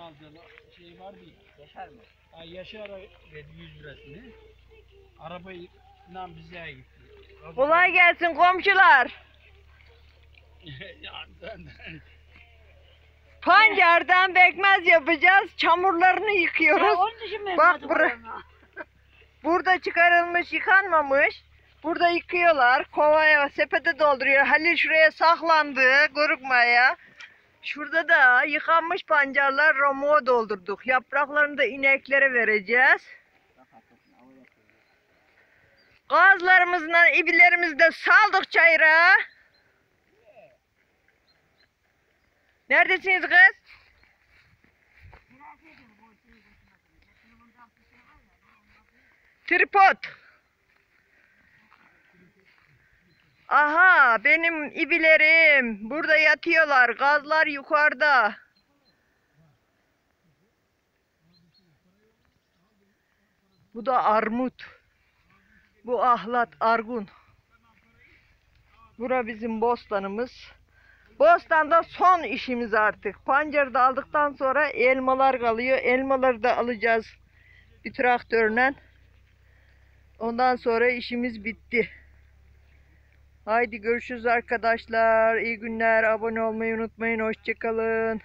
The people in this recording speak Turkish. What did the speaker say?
alacağız. Şey vardı ya. Yaşar mı? Ha, Yaşar verdi 100 lirasını. Arabayla bize gitti. Kolay gelsin komşular. ya, ben, ben, Pancardan bekmez yapacağız. Çamurlarını yıkıyoruz. onun için mi Bak bura-? Burada çıkarılmış, yıkanmamış. Burada yıkıyorlar. Kovaya, sepete dolduruyor. Halil şuraya saklandı. Gorukmaya. Şurada da yıkanmış pancarlar romuğa doldurduk. Yapraklarını da ineklere vereceğiz. Gazlarımızla ibilerimizi de saldık çayıra. Neredesiniz kız? Tripod. Aha benim ibilerim. Burada yatıyorlar. Gazlar yukarıda. Bu da armut. Bu ahlat argun. Bura bizim bostanımız. Bostanda son işimiz artık. Pancarı da aldıktan sonra elmalar kalıyor. Elmaları da alacağız bir traktörle. Ondan sonra işimiz bitti. Haydi görüşürüz arkadaşlar. İyi günler. Abone olmayı unutmayın. Hoşçakalın.